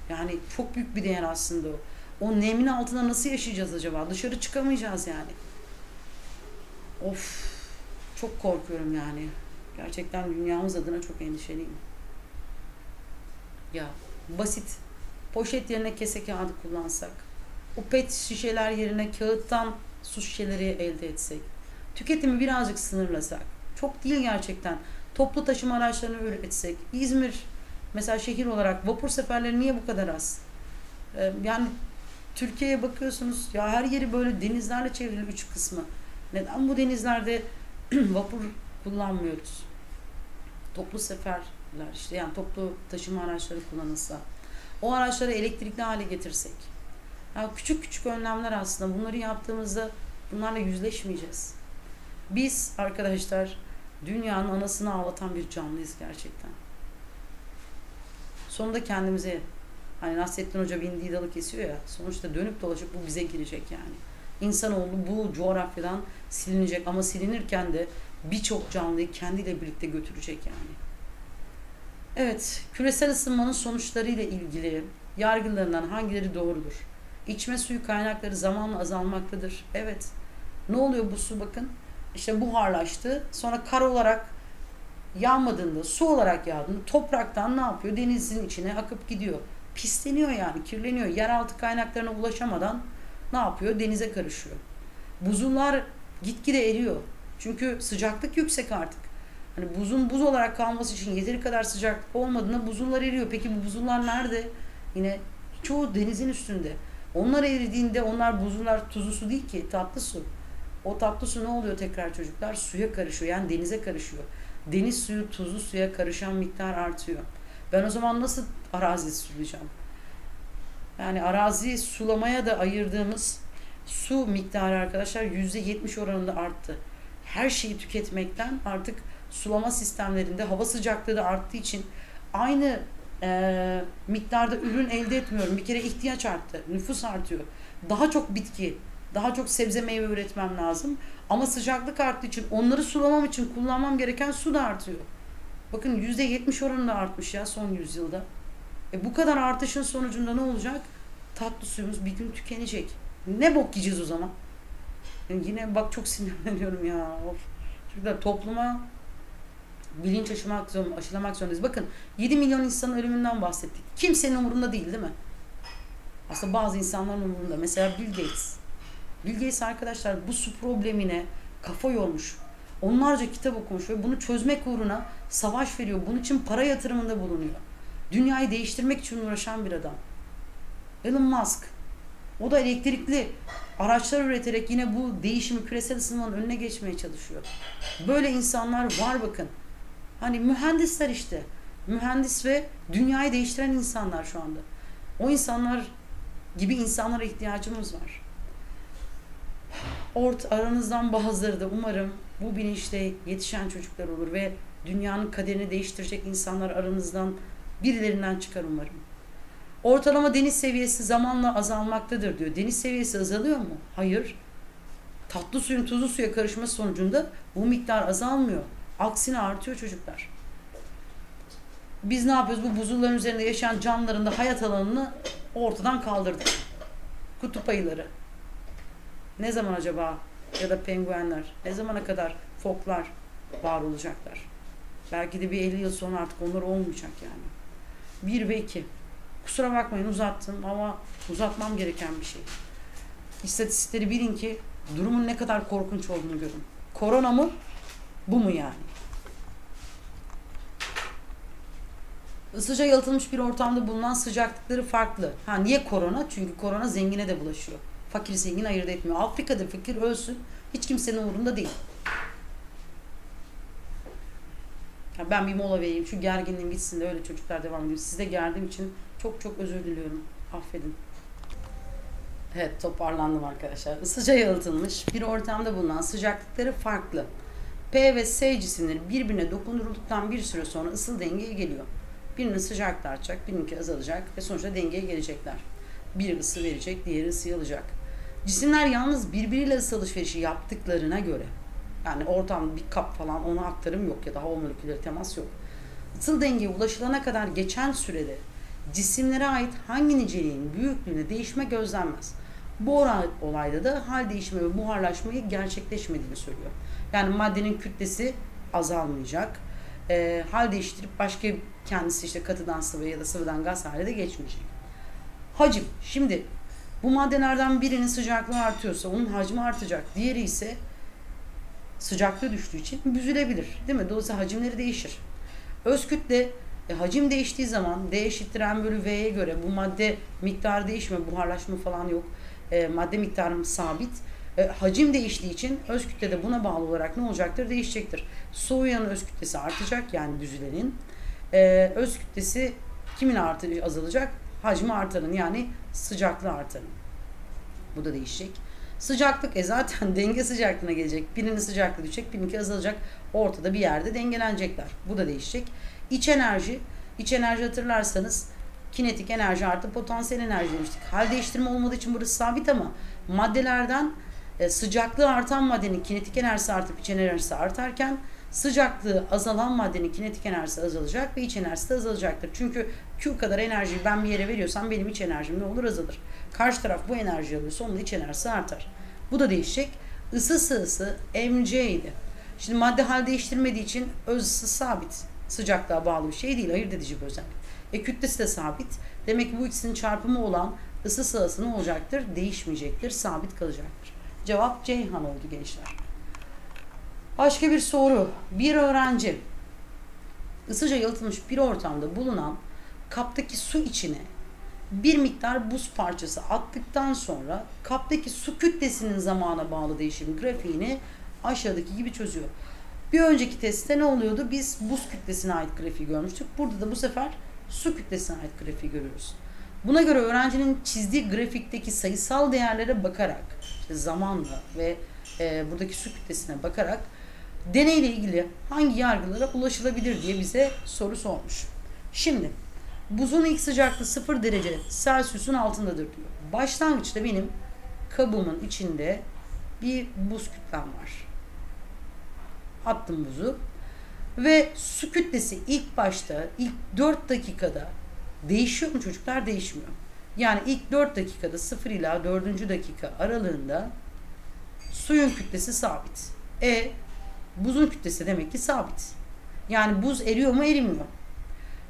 Yani çok büyük bir değer aslında o. O nemin altında nasıl yaşayacağız acaba? Dışarı çıkamayacağız yani. Of çok korkuyorum yani. Gerçekten dünyamız adına çok endişeliyim. Ya basit poşet yerine kese kağıdı kullansak, o pet şişeler yerine kağıttan su şişeleri elde etsek, tüketimi birazcık sınırlasak, çok değil gerçekten. Toplu taşıma araçlarını üretsek, İzmir mesela şehir olarak vapur seferleri niye bu kadar az? Ee, yani Türkiye'ye bakıyorsunuz ya her yeri böyle denizlerle çevrili üç kısmı. Neden bu denizlerde [CLEARS THROAT] vapur kullanmıyoruz? Toplu seferler işte yani toplu taşıma araçları kullanılsa. O araçları elektrikli hale getirsek. Yani küçük küçük önlemler aslında. Bunları yaptığımızda bunlarla yüzleşmeyeceğiz. Biz arkadaşlar dünyanın anasını ağlatan bir canlıyız gerçekten. Sonunda kendimize hani Nasrettin Hoca bindiği dalı kesiyor ya sonuçta dönüp dolaşıp bu bize girecek yani. İnsanoğlu bu coğrafyadan silinecek ama silinirken de birçok canlıyı kendiyle birlikte götürecek yani. Evet, küresel ısınmanın sonuçları ile ilgili yargılarından hangileri doğrudur? İçme suyu kaynakları zamanla azalmaktadır. Evet. Ne oluyor bu su bakın? İşte buharlaştı. Sonra kar olarak yağmadığında, su olarak yağdığında topraktan ne yapıyor? Denizin içine akıp gidiyor. Pisleniyor yani, kirleniyor. Yeraltı kaynaklarına ulaşamadan ne yapıyor? Denize karışıyor. Buzullar gitgide eriyor. Çünkü sıcaklık yüksek artık. Hani buzun buz olarak kalması için yeteri kadar sıcaklık olmadığında buzullar eriyor. Peki bu buzullar nerede? Yine çoğu denizin üstünde. Onlar eridiğinde onlar buzullar tuzlu su değil ki tatlı su. O tatlı su ne oluyor tekrar çocuklar? Suya karışıyor yani denize karışıyor. Deniz suyu tuzlu suya karışan miktar artıyor. Ben o zaman nasıl arazi sulayacağım? Yani arazi sulamaya da ayırdığımız su miktarı arkadaşlar %70 oranında arttı. Her şeyi tüketmekten artık sulama sistemlerinde hava sıcaklığı da arttığı için aynı e, miktarda ürün elde etmiyorum. Bir kere ihtiyaç arttı. Nüfus artıyor. Daha çok bitki, daha çok sebze meyve üretmem lazım. Ama sıcaklık arttığı için onları sulamam için kullanmam gereken su da artıyor. Bakın %70 oranında artmış ya son yüzyılda. E bu kadar artışın sonucunda ne olacak? Tatlı suyumuz bir gün tükenecek. Ne bok yiyeceğiz o zaman? Yani yine bak çok sinirleniyorum ya. Of. Çocuklar topluma bilinç aşılamak, aşılamak zorundayız. Bakın 7 milyon insanın ölümünden bahsettik. Kimsenin umurunda değil değil mi? Aslında bazı insanların umurunda. Mesela Bill Gates. Bill Gates arkadaşlar bu su problemine kafa yormuş. Onlarca kitap okumuş ve bunu çözmek uğruna savaş veriyor. Bunun için para yatırımında bulunuyor. Dünyayı değiştirmek için uğraşan bir adam. Elon Musk. O da elektrikli araçlar üreterek yine bu değişimi küresel ısınmanın önüne geçmeye çalışıyor. Böyle insanlar var bakın. Hani mühendisler işte. Mühendis ve dünyayı değiştiren insanlar şu anda. O insanlar gibi insanlara ihtiyacımız var. Ort aranızdan bazıları da umarım bu bilinçle yetişen çocuklar olur ve dünyanın kaderini değiştirecek insanlar aranızdan birilerinden çıkar umarım. Ortalama deniz seviyesi zamanla azalmaktadır diyor. Deniz seviyesi azalıyor mu? Hayır. Tatlı suyun tuzlu suya karışması sonucunda bu miktar azalmıyor. Aksine artıyor çocuklar. Biz ne yapıyoruz? Bu buzulların üzerinde yaşayan canlıların da hayat alanını ortadan kaldırdık. Kutup ayıları. Ne zaman acaba ya da penguenler ne zamana kadar foklar var olacaklar? Belki de bir 50 yıl sonra artık onlar olmayacak yani. Bir ve iki. Kusura bakmayın uzattım ama uzatmam gereken bir şey. İstatistikleri bilin ki durumun ne kadar korkunç olduğunu görün. Korona mı? Bu mu yani? Isıca yalıtılmış bir ortamda bulunan sıcaklıkları farklı. Ha niye korona? Çünkü korona zengine de bulaşıyor. Fakir zengin ayırt etmiyor. Afrika'da fakir ölsün hiç kimsenin umurunda değil. Ya Ben bir mola vereyim. Şu gerginliğim bitsin de öyle çocuklar devam ediyor. Size geldiğim için çok çok özür diliyorum. Affedin. Evet toparlandım arkadaşlar. Isıca yalıtılmış bir ortamda bulunan sıcaklıkları farklı. P ve S cisimleri birbirine dokundurulduktan bir süre sonra ısıl dengeye geliyor. Birinin sıcaklığı artacak, birininki azalacak ve sonuçta dengeye gelecekler. Biri ısı verecek, diğeri ısıyı alacak. Cisimler yalnız birbiriyle ısı alışverişi yaptıklarına göre yani ortamda bir kap falan ona aktarım yok ya da hava molekülleri temas yok. Isıl dengeye ulaşılana kadar geçen sürede cisimlere ait hangi niceliğin büyüklüğüne değişme gözlenmez. Bu olayda da hal değişimi ve buharlaşmayı gerçekleşmediğini söylüyor. Yani maddenin kütlesi azalmayacak. E, hal değiştirip başka kendisi işte katıdan sıvı ya da sıvıdan gaz hale de geçmeyecek. Hacim. Şimdi bu maddelerden birinin sıcaklığı artıyorsa onun hacmi artacak. Diğeri ise sıcaklığı düştüğü için büzülebilir. Değil mi? Dolayısıyla hacimleri değişir. Öz kütle e, hacim değiştiği zaman D eşittir M bölü V'ye göre bu madde miktarı değişmiyor. Buharlaşma falan yok. E, madde miktarım sabit. E, hacim değiştiği için öz kütle de buna bağlı olarak ne olacaktır? Değişecektir. Soğuyanın öz kütlesi artacak yani büzülenin. E, öz kütlesi kimin artı azalacak? Hacmi artanın yani sıcaklığı artanın. Bu da değişecek. Sıcaklık e zaten [LAUGHS] denge sıcaklığına gelecek. Birinin sıcaklığı düşecek, birininki azalacak. Ortada bir yerde dengelenecekler. Bu da değişecek. İç enerji, iç enerji hatırlarsanız kinetik enerji artı potansiyel enerji demiştik. Hal değiştirme olmadığı için burası sabit ama maddelerden e, sıcaklığı artan maddenin kinetik enerjisi artıp iç enerjisi artarken sıcaklığı azalan maddenin kinetik enerjisi azalacak ve iç enerjisi de azalacaktır. Çünkü Q kadar enerjiyi ben bir yere veriyorsam benim iç enerjim ne olur azalır. Karşı taraf bu enerjiyi alıyorsa onun iç enerjisi artar. Bu da değişecek. Isı sığısı mc idi. Şimdi madde hal değiştirmediği için öz ısı sabit. Sıcaklığa bağlı bir şey değil. Ayırt edici bir özellik. E kütlesi de sabit. Demek ki bu ikisinin çarpımı olan ısı sırası ne olacaktır? Değişmeyecektir. Sabit kalacaktır. Cevap Ceyhan oldu gençler. Başka bir soru. Bir öğrenci ısıca yalıtılmış bir ortamda bulunan kaptaki su içine bir miktar buz parçası attıktan sonra kaptaki su kütlesinin zamana bağlı değişim grafiğini aşağıdaki gibi çözüyor. Bir önceki testte ne oluyordu? Biz buz kütlesine ait grafiği görmüştük. Burada da bu sefer su kütlesine ait grafiği görüyoruz. Buna göre öğrencinin çizdiği grafikteki sayısal değerlere bakarak, işte zamanla ve e, buradaki su kütlesine bakarak deneyle ilgili hangi yargılara ulaşılabilir diye bize soru sormuş. Şimdi buzun ilk sıcaklığı 0 derece Celsius'un altındadır diyor. Başlangıçta benim kabımın içinde bir buz kütlem var. Attım buzu. Ve su kütlesi ilk başta ilk 4 dakikada değişiyor mu çocuklar? Değişmiyor. Yani ilk 4 dakikada 0 ila 4. dakika aralığında suyun kütlesi sabit. E buzun kütlesi demek ki sabit. Yani buz eriyor mu erimiyor.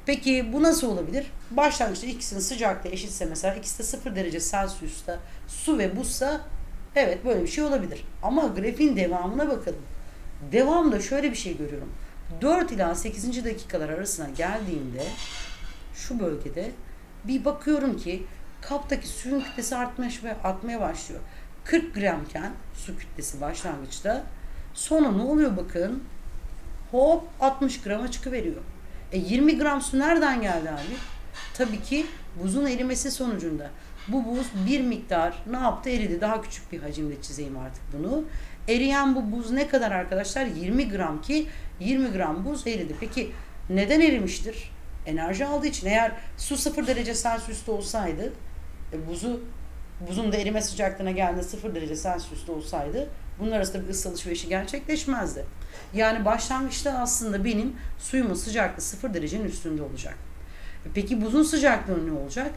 Peki bu nasıl olabilir? Başlangıçta ikisinin sıcaklığı eşitse mesela ikisi de 0 derece Celsius'ta su ve buzsa evet böyle bir şey olabilir. Ama grafiğin devamına bakalım. Devamda şöyle bir şey görüyorum. 4 ila 8. dakikalar arasına geldiğinde şu bölgede bir bakıyorum ki kaptaki suyun kütlesi artmış ve artmaya başlıyor. 40 gramken su kütlesi başlangıçta sonra ne oluyor bakın hop 60 grama çıkıveriyor. E 20 gram su nereden geldi abi? Tabii ki buzun erimesi sonucunda. Bu buz bir miktar ne yaptı eridi. Daha küçük bir hacimde çizeyim artık bunu. Eriyen bu buz ne kadar arkadaşlar? 20 gram ki 20 gram buz eridi. Peki neden erimiştir? Enerji aldığı için. Eğer su 0 derece Celsius'ta olsaydı e, buzu buzun da erime sıcaklığına geldiğinde 0 derece Celsius'ta olsaydı bunun arasında bir ısı alışverişi gerçekleşmezdi. Yani başlangıçta aslında benim suyumun sıcaklığı 0 derecenin üstünde olacak. E, peki buzun sıcaklığı ne olacak?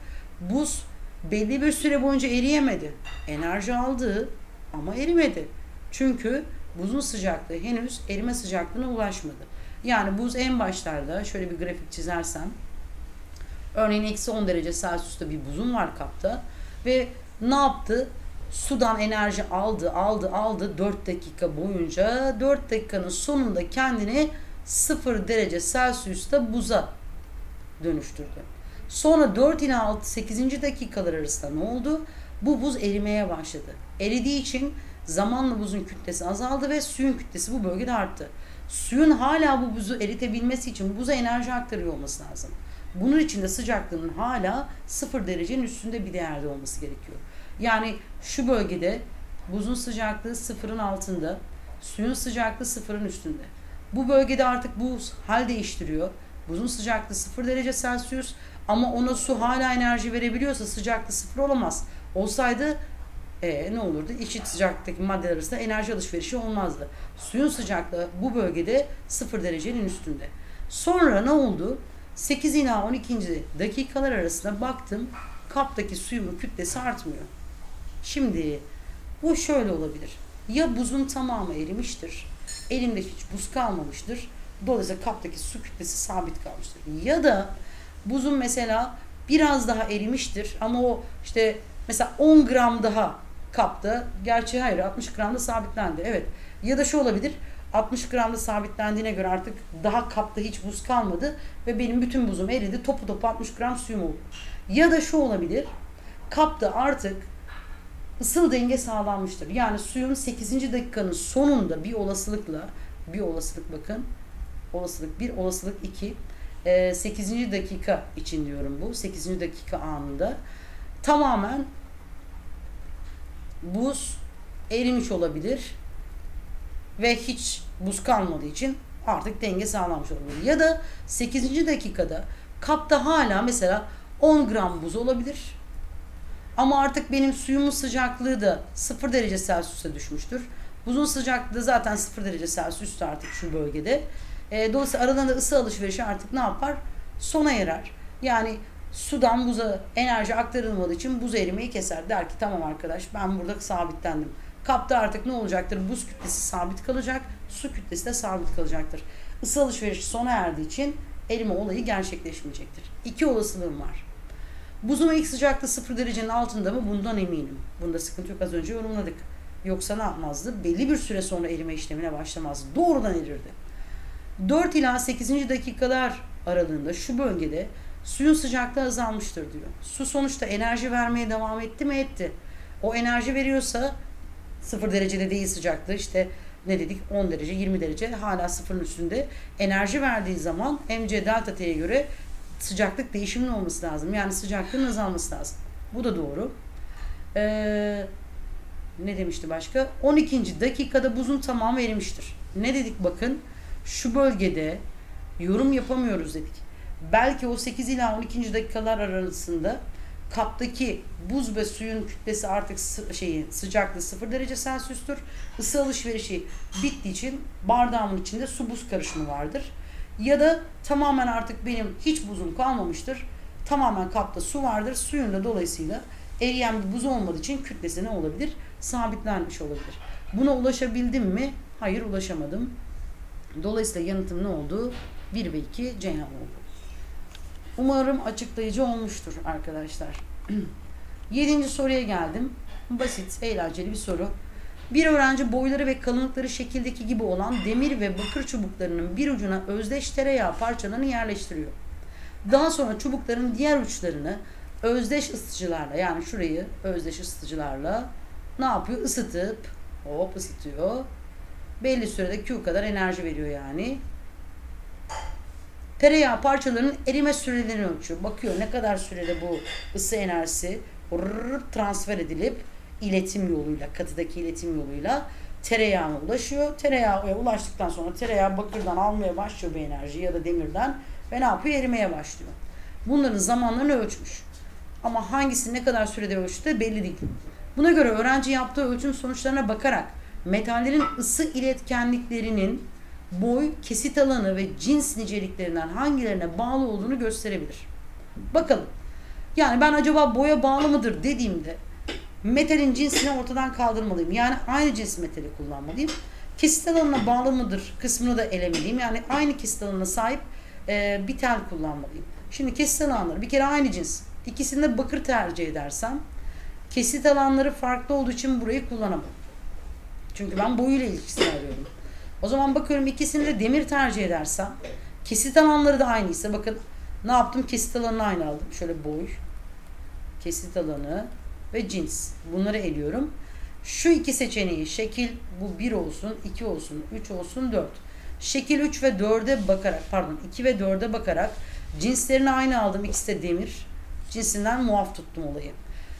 Buz belli bir süre boyunca eriyemedi. Enerji aldı ama erimedi. Çünkü buzun sıcaklığı henüz erime sıcaklığına ulaşmadı. Yani buz en başlarda şöyle bir grafik çizersem örneğin eksi 10 derece Celsius'ta bir buzun var kapta ve ne yaptı? Sudan enerji aldı, aldı, aldı 4 dakika boyunca. 4 dakikanın sonunda kendini 0 derece Celsius'ta buza dönüştürdü. Sonra 4 ila 6 8. dakikalar arasında ne oldu? Bu buz erimeye başladı. Eridiği için Zamanla buzun kütlesi azaldı ve suyun kütlesi bu bölgede arttı. Suyun hala bu buzu eritebilmesi için buza enerji aktarıyor olması lazım. Bunun için de sıcaklığının hala 0 derecenin üstünde bir değerde olması gerekiyor. Yani şu bölgede buzun sıcaklığı sıfırın altında, suyun sıcaklığı sıfırın üstünde. Bu bölgede artık buz hal değiştiriyor. Buzun sıcaklığı 0 derece Celsius ama ona su hala enerji verebiliyorsa sıcaklığı sıfır olamaz. Olsaydı e, ne olurdu? Eşit sıcaklıktaki maddeler arasında enerji alışverişi olmazdı. Suyun sıcaklığı bu bölgede 0 derecenin üstünde. Sonra ne oldu? 8 ila 12. dakikalar arasında baktım kaptaki suyumun kütlesi artmıyor. Şimdi bu şöyle olabilir. Ya buzun tamamı erimiştir. Elimde hiç buz kalmamıştır. Dolayısıyla kaptaki su kütlesi sabit kalmıştır. Ya da buzun mesela biraz daha erimiştir ama o işte mesela 10 gram daha kapta gerçi hayır 60 gramda sabitlendi. Evet. Ya da şu olabilir. 60 gramda sabitlendiğine göre artık daha kapta hiç buz kalmadı ve benim bütün buzum eridi. Topu topu 60 gram suyum oldu. Ya da şu olabilir. Kapta artık ısıl denge sağlanmıştır. Yani suyun 8. dakikanın sonunda bir olasılıkla bir olasılık bakın olasılık 1 olasılık 2 8. dakika için diyorum bu. 8. dakika anında tamamen buz erimiş olabilir ve hiç buz kalmadığı için artık denge sağlanmış olabilir. Ya da 8. dakikada kapta hala mesela 10 gram buz olabilir. Ama artık benim suyumun sıcaklığı da 0 derece Celsius'a düşmüştür. Buzun sıcaklığı zaten 0 derece Celsius'ta artık şu bölgede. E, dolayısıyla aralarında ısı alışverişi artık ne yapar? Sona erer. Yani sudan buza enerji aktarılmadığı için buz erimeyi keser. Der ki tamam arkadaş ben burada sabitlendim. Kapta artık ne olacaktır? Buz kütlesi sabit kalacak, su kütlesi de sabit kalacaktır. Isı alışverişi sona erdiği için erime olayı gerçekleşmeyecektir. İki olasılığım var. Buzun ilk sıcaklığı 0 derecenin altında mı? Bundan eminim. Bunda sıkıntı yok. Az önce yorumladık. Yoksa ne yapmazdı? Belli bir süre sonra erime işlemine başlamazdı. Doğrudan erirdi. 4 ila 8. dakikalar aralığında şu bölgede suyun sıcaklığı azalmıştır diyor. Su sonuçta enerji vermeye devam etti mi? Etti. O enerji veriyorsa 0 derecede değil sıcaklığı işte ne dedik 10 derece 20 derece hala sıfırın üstünde enerji verdiği zaman mc delta t'ye göre sıcaklık değişiminin olması lazım. Yani sıcaklığın azalması lazım. Bu da doğru. Ee, ne demişti başka? 12. dakikada buzun tamamı erimiştir. Ne dedik bakın? Şu bölgede yorum yapamıyoruz dedik. Belki o 8 ila 12. dakikalar arasında kaptaki buz ve suyun kütlesi artık şeyi sıcaklığı 0 derece Celsius'tur. Isı alışverişi bittiği için bardağımın içinde su buz karışımı vardır. Ya da tamamen artık benim hiç buzum kalmamıştır. Tamamen kapta su vardır. Suyun da dolayısıyla eriyen bir buz olmadığı için kütlesi ne olabilir? Sabitlenmiş olabilir. Buna ulaşabildim mi? Hayır ulaşamadım. Dolayısıyla yanıtım ne oldu? 1 ve 2 Ceyhan oldu. Umarım açıklayıcı olmuştur arkadaşlar. [CLEARS THROAT] Yedinci soruya geldim. Basit, eğlenceli bir soru. Bir öğrenci boyları ve kalınlıkları şekildeki gibi olan demir ve bakır çubuklarının bir ucuna özdeş tereyağı parçalarını yerleştiriyor. Daha sonra çubukların diğer uçlarını özdeş ısıtıcılarla yani şurayı özdeş ısıtıcılarla ne yapıyor? Isıtıp hop ısıtıyor. Belli sürede Q kadar enerji veriyor yani. Tereyağı parçalarının erime sürelerini ölçüyor. Bakıyor ne kadar sürede bu ısı enerjisi transfer edilip iletim yoluyla, katıdaki iletim yoluyla tereyağına ulaşıyor. Tereyağı ulaştıktan sonra tereyağı bakırdan almaya başlıyor bu enerji ya da demirden ve ne yapıyor? Erimeye başlıyor. Bunların zamanlarını ölçmüş. Ama hangisi ne kadar sürede ölçtü belli değil. Buna göre öğrenci yaptığı ölçüm sonuçlarına bakarak metallerin ısı iletkenliklerinin boy, kesit alanı ve cins niceliklerinden hangilerine bağlı olduğunu gösterebilir. Bakalım. Yani ben acaba boya bağlı mıdır dediğimde metalin cinsini ortadan kaldırmalıyım. Yani aynı cins metali kullanmalıyım. Kesit alanına bağlı mıdır kısmını da elemeliyim. Yani aynı kesit alanına sahip e, bir tel kullanmalıyım. Şimdi kesit alanları bir kere aynı cins. İkisinde bakır tercih edersem kesit alanları farklı olduğu için burayı kullanamam. Çünkü ben boyuyla ilişkisini arıyorum. O zaman bakıyorum ikisini de demir tercih edersem kesit alanları da aynıysa bakın ne yaptım? Kesit alanını aynı aldım. Şöyle boy, kesit alanı ve cins. Bunları eliyorum. Şu iki seçeneği şekil bu 1 olsun, 2 olsun, 3 olsun, 4. Şekil 3 ve 4'e bakarak pardon 2 ve 4'e bakarak cinslerini aynı aldım. İkisi de demir. Cinsinden muaf tuttum olayı.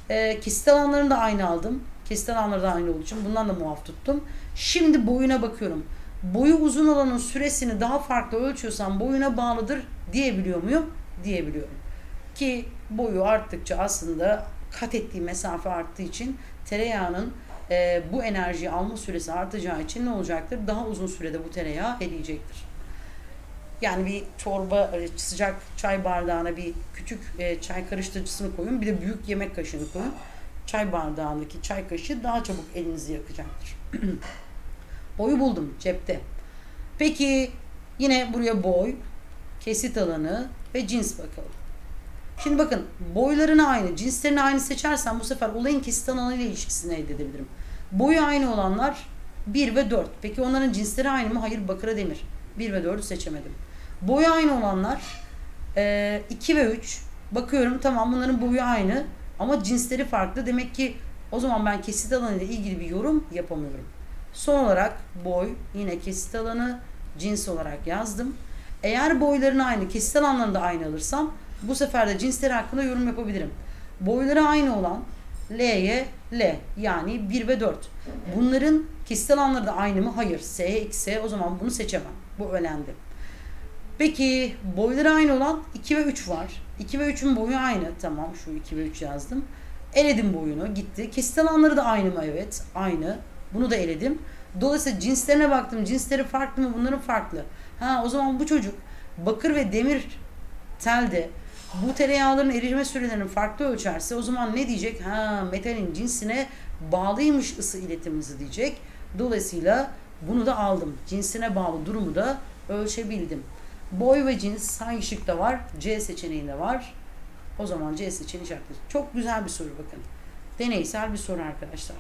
E, kesit alanlarını da aynı aldım. Kesit alanları da aynı olduğu için bundan da muaf tuttum. Şimdi boyuna bakıyorum. Boyu uzun olanın süresini daha farklı ölçüyorsam boyuna bağlıdır diyebiliyor muyum? Diyebiliyorum. Ki boyu arttıkça aslında kat ettiği mesafe arttığı için tereyağının e, bu enerjiyi alma süresi artacağı için ne olacaktır? Daha uzun sürede bu tereyağı eriyecektir. Yani bir çorba e, sıcak çay bardağına bir küçük e, çay karıştırıcısını koyun. Bir de büyük yemek kaşığını koyun. Çay bardağındaki çay kaşığı daha çabuk elinizi yakacaktır. [CLEARS THROAT] Boyu buldum cepte. Peki yine buraya boy, kesit alanı ve cins bakalım. Şimdi bakın boylarını aynı, cinslerini aynı seçersem bu sefer olayın kesit alanı ile ilişkisini elde edebilirim. Boyu aynı olanlar 1 ve 4. Peki onların cinsleri aynı mı? Hayır bakıra demir. 1 ve 4'ü seçemedim. Boyu aynı olanlar 2 ve 3. Bakıyorum tamam bunların boyu aynı ama cinsleri farklı. Demek ki o zaman ben kesit alanı ile ilgili bir yorum yapamıyorum. Son olarak boy yine kesit alanı cins olarak yazdım. Eğer boylarını aynı, kesit alanlarını da aynı alırsam bu sefer de cinsleri hakkında yorum yapabilirim. Boyları aynı olan L'ye L yani 1 ve 4. Bunların kesit alanları da aynı mı? Hayır. S'ye X'e o zaman bunu seçemem. Bu ölendi. Peki boyları aynı olan 2 ve 3 var. 2 ve 3'ün boyu aynı. Tamam şu 2 ve 3 yazdım. Eledim boyunu gitti. Kesit alanları da aynı mı? Evet aynı. Bunu da eledim. Dolayısıyla cinslerine baktım. Cinsleri farklı mı? Bunların farklı. Ha o zaman bu çocuk bakır ve demir telde bu tereyağların erime sürelerini farklı ölçerse o zaman ne diyecek? Ha metalin cinsine bağlıymış ısı iletim hızı diyecek. Dolayısıyla bunu da aldım. Cinsine bağlı durumu da ölçebildim. Boy ve cins hangi şıkta var? C seçeneğinde var. O zaman C seçeneği işaretli. Çok güzel bir soru bakın. Deneysel bir soru arkadaşlar.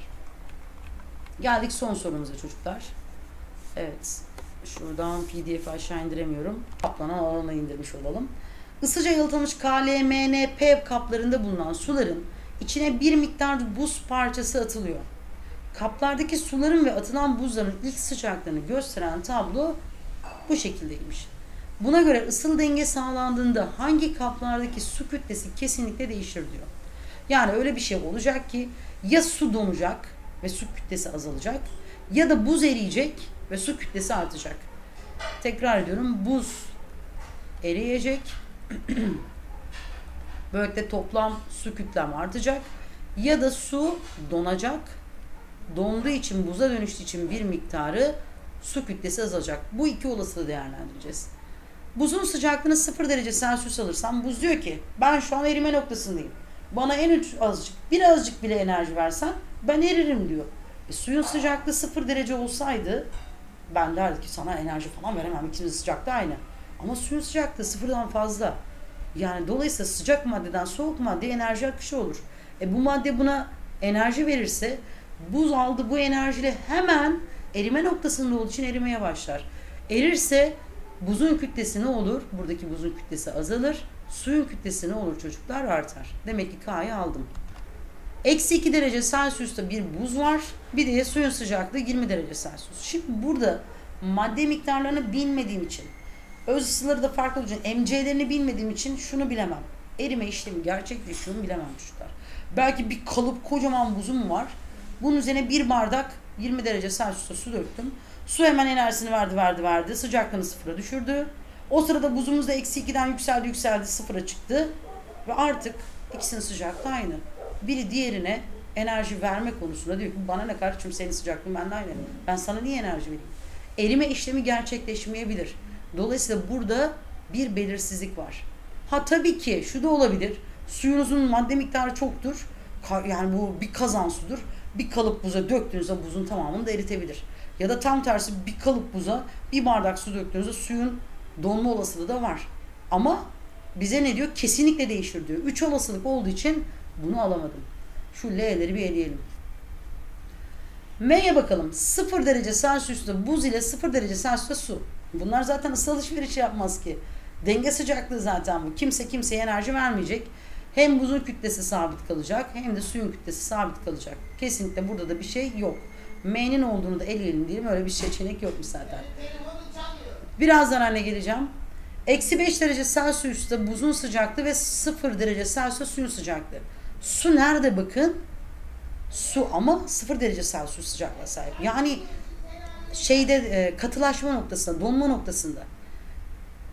Geldik son sorumuza çocuklar. Evet. Şuradan pdf aşağı indiremiyorum. Kaplanan alana indirmiş olalım. Isıca yalıtılmış KLMNP kaplarında bulunan suların içine bir miktar buz parçası atılıyor. Kaplardaki suların ve atılan buzların ilk sıcaklığını gösteren tablo bu şekildeymiş. Buna göre ısıl denge sağlandığında hangi kaplardaki su kütlesi kesinlikle değişir diyor. Yani öyle bir şey olacak ki ya su donacak ve su kütlesi azalacak ya da buz eriyecek ve su kütlesi artacak. Tekrar ediyorum buz eriyecek. [CLEARS THROAT] Böylelikle toplam su kütlem artacak. Ya da su donacak. Donduğu için buza dönüştüğü için bir miktarı su kütlesi azalacak. Bu iki olasılığı değerlendireceğiz. Buzun sıcaklığını 0 derece Celsius alırsam buz diyor ki ben şu an erime noktasındayım. Bana en azıcık birazcık bile enerji versen ben eririm diyor. E, suyun sıcaklığı 0 derece olsaydı ben derdi ki sana enerji falan veremem. İkimizin sıcaklığı aynı. Ama suyun sıcaklığı sıfırdan fazla. Yani dolayısıyla sıcak maddeden soğuk maddeye enerji akışı olur. E bu madde buna enerji verirse buz aldı bu enerjiyle hemen erime noktasında olduğu için erimeye başlar. Erirse buzun kütlesi ne olur? Buradaki buzun kütlesi azalır. Suyun kütlesi ne olur çocuklar? Artar. Demek ki K'yı aldım. Eksi 2 derece Celsius'ta bir buz var. Bir de suyun sıcaklığı 20 derece Celsius. Şimdi burada madde miktarlarını bilmediğim için öz ısıları da farklı olduğu için MC'lerini bilmediğim için şunu bilemem. Erime işlemi gerçekleşiyor mu bilemem çocuklar. Belki bir kalıp kocaman buzum var. Bunun üzerine bir bardak 20 derece Celsius'ta su döktüm. Su hemen enerjisini verdi verdi verdi. Sıcaklığını sıfıra düşürdü. O sırada buzumuz da eksi 2'den yükseldi yükseldi sıfıra çıktı. Ve artık ikisinin sıcaklığı aynı. Biri diğerine enerji verme konusunda diyor ki bana ne kardeşim senin sıcaklığın bende aynı. Ben sana niye enerji vereyim? Erime işlemi gerçekleşmeyebilir. Dolayısıyla burada bir belirsizlik var. Ha tabii ki şu da olabilir. Suyunuzun madde miktarı çoktur. Yani bu bir kazan sudur. Bir kalıp buza döktüğünüzde buzun tamamını da eritebilir. Ya da tam tersi bir kalıp buza bir bardak su döktüğünüzde suyun donma olasılığı da var. Ama bize ne diyor? Kesinlikle değişir diyor. Üç olasılık olduğu için bunu alamadım. Şu L'leri bir eleyelim. M'ye bakalım. 0 derece Celsius'ta buz ile 0 derece Celsius'ta su. Bunlar zaten ısı alışverişi yapmaz ki. Denge sıcaklığı zaten bu. Kimse kimseye enerji vermeyecek. Hem buzun kütlesi sabit kalacak hem de suyun kütlesi sabit kalacak. Kesinlikle burada da bir şey yok. M'nin olduğunu da eleyelim diyelim. Öyle bir seçenek yokmuş zaten. Birazdan haline geleceğim. Eksi 5 derece Celsius'ta buzun sıcaklığı ve 0 derece Celsius suyun sıcaklığı. Su nerede bakın? Su ama 0 derece Celsius sıcaklığa sahip. Yani şeyde e, katılaşma noktasında, donma noktasında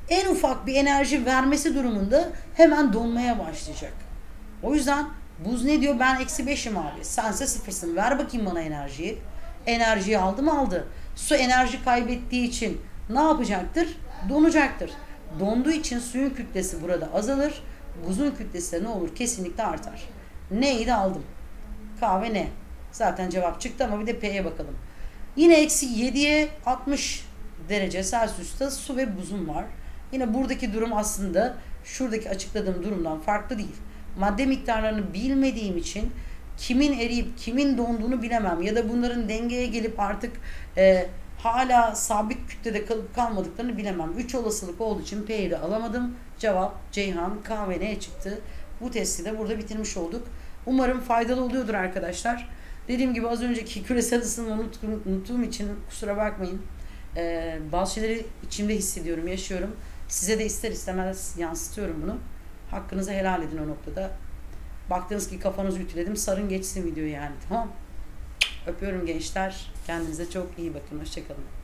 en ufak bir enerji vermesi durumunda hemen donmaya başlayacak. O yüzden buz ne diyor? Ben eksi beşim abi. Sense sıfırsın. Ver bakayım bana enerjiyi. Enerjiyi aldı mı aldı. Su enerji kaybettiği için ne yapacaktır? Donacaktır. Donduğu için suyun kütlesi burada azalır. Buzun kütlesi de ne olur? Kesinlikle artar. Neyi de aldım. Kahve ne? Zaten cevap çıktı ama bir de P'ye bakalım. Yine eksi 7'ye 60 derece Celsius'ta su ve buzun var. Yine buradaki durum aslında şuradaki açıkladığım durumdan farklı değil. Madde miktarlarını bilmediğim için kimin eriyip kimin donduğunu bilemem ya da bunların dengeye gelip artık e, hala sabit kütlede kalıp kalmadıklarını bilemem. 3 olasılık olduğu için P'yi de alamadım. Cevap Ceyhan K ve N çıktı. Bu testi de burada bitirmiş olduk. Umarım faydalı oluyordur arkadaşlar. Dediğim gibi az önceki küresel ısınma unuttuğum, için kusura bakmayın. Ee, bazı şeyleri içimde hissediyorum, yaşıyorum. Size de ister istemez yansıtıyorum bunu. Hakkınızı helal edin o noktada. Baktınız ki kafanızı ütüledim. Sarın geçsin video yani tamam. Öpüyorum gençler. Kendinize çok iyi bakın. Hoşçakalın.